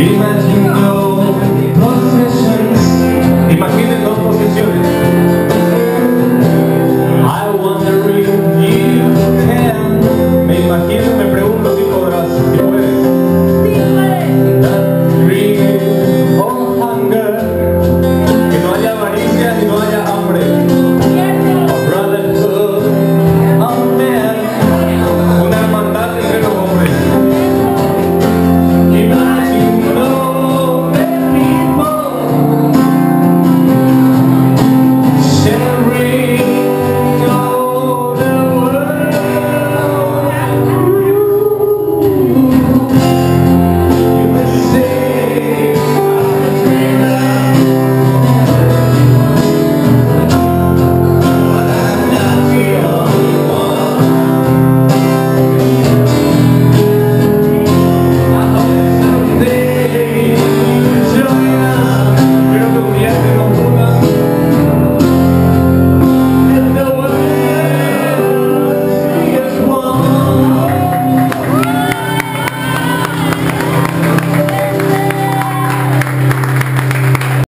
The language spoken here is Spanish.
Imaginen dos posesiones. Imaginen dos posesiones.